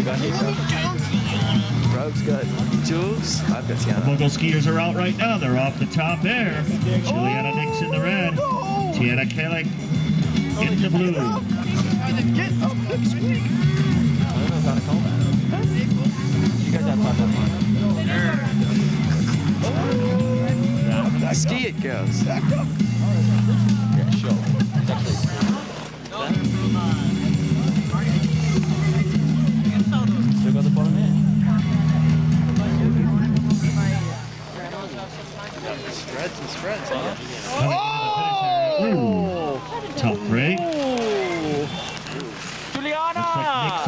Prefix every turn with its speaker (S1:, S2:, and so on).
S1: you got Nisa. Rogue's got Jules. I've got Tiana.
S2: Mogul skiers are out right now. They're off the top there. Juliana Nix in the red. Tiana Calic in the blue.
S1: I don't know how to call that. You guys have fun that Ski it, girls. Yeah, sure. Something spreads and spreads, huh?
S2: Oh! Top break. Juliana!